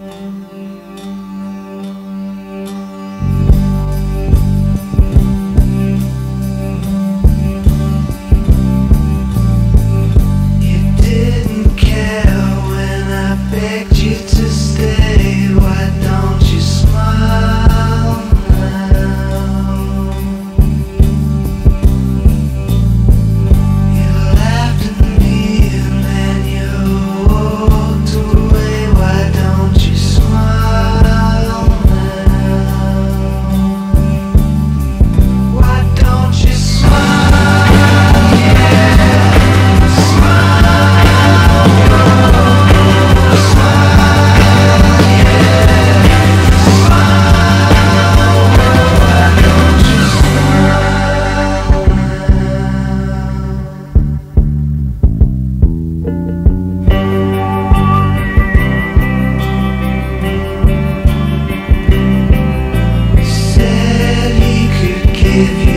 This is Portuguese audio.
Música give you.